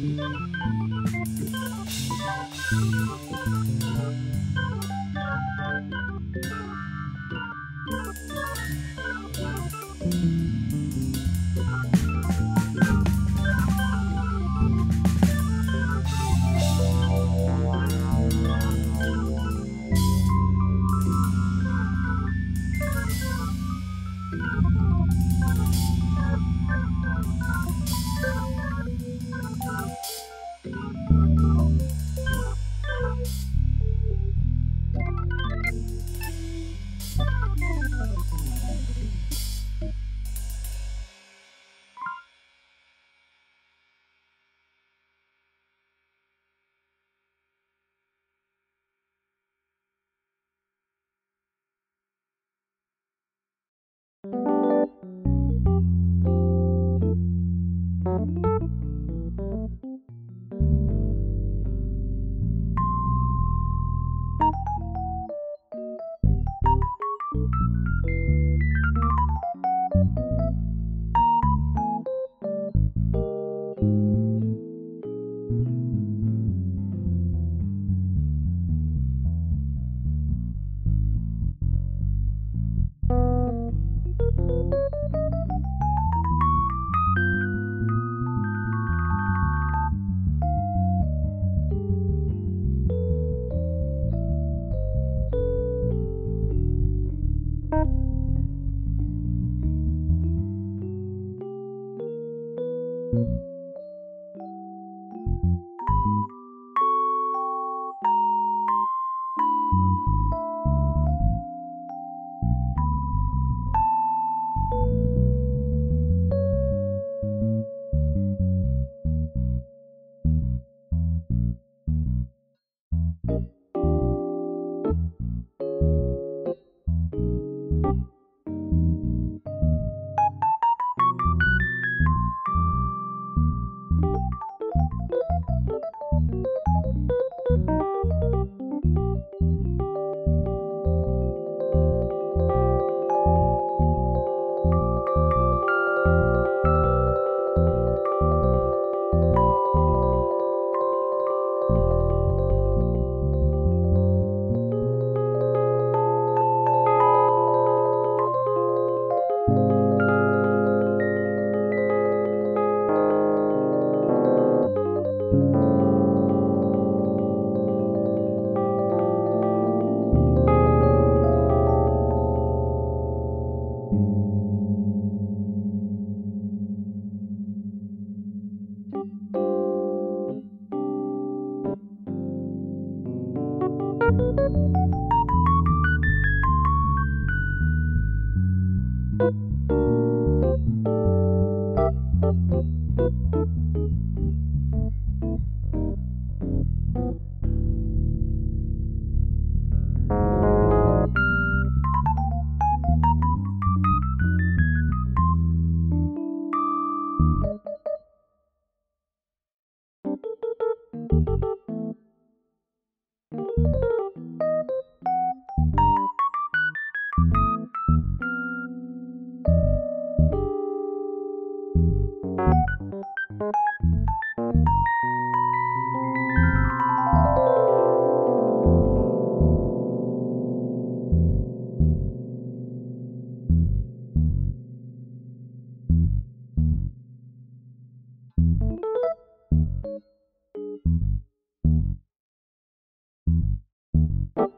Thank you. you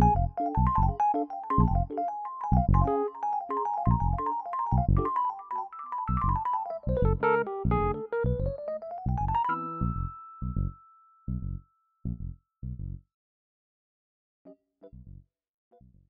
Thank you.